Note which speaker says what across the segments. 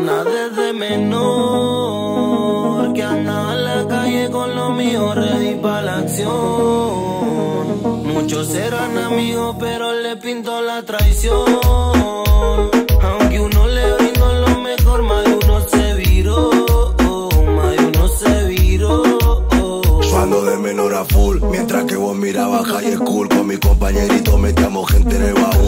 Speaker 1: Pana desde menor que andaba en la calle con los míos ready para la acción. Muchos eran amigos, pero le pintó la traición. Aunque uno le brindó lo mejor, más de uno se viró. Más de uno se viró.
Speaker 2: Yo de menor a full, mientras que vos mirabas high school. Con mi compañerito metíamos gente en el baúl.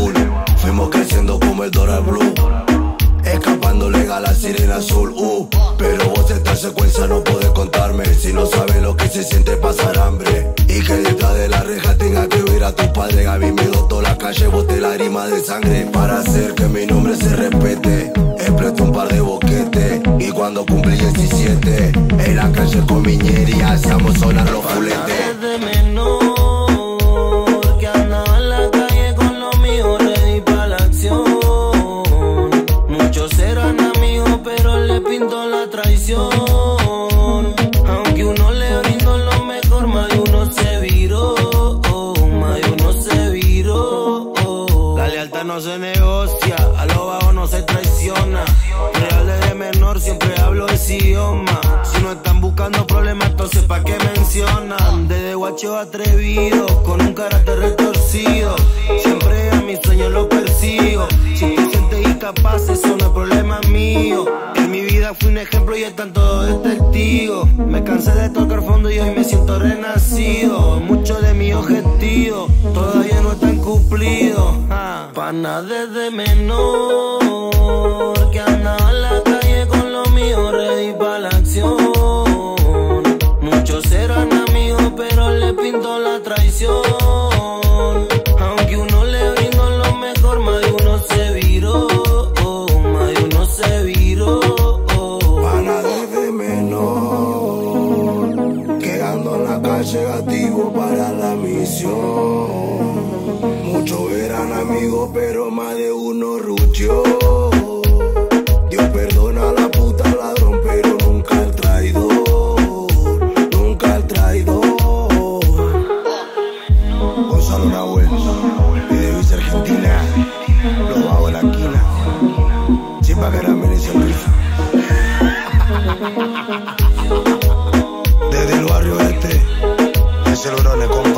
Speaker 2: Sirena azul, uh. Pero vos esta secuencia no podés contarme. Si no sabes lo que se siente pasar hambre. Y que detrás de la reja tenga que oír a tu padre mí me toda la calle, boté lágrimas de sangre Para hacer que mi nombre se respete. Exploté un par de boquetes Y cuando cumplí 17 En la calle con miñería Hacíamos sonar los fuletes
Speaker 1: Aunque uno le brindó lo mejor, más uno se viró. más uno se viró.
Speaker 2: La lealtad no se negocia, a lo bajo no se traiciona. Real desde menor, siempre hablo ese idioma. Si no están buscando problemas, entonces ¿pa' qué mencionan? Desde guacho atrevido, con un carácter retorcido. Siempre a mis sueños lo persigo. Si te sientes incapaz, eso no es problema mío fui un ejemplo y están todos de testigo. Me cansé de tocar fondo y hoy me siento renacido. Muchos de mis objetivos todavía no están cumplidos. Ah.
Speaker 1: Pana desde menor que andaba en la calle con los míos ready para la acción. Muchos eran amigos, pero le pintó la traición.
Speaker 2: Llegativo para la misión. Muchos eran amigos, pero más de uno ruchó. Dios perdona a la puta ladrón, pero nunca al traidor. Nunca al traidor. Gonzalo Nahuel, de Argentina, tiene tiburones como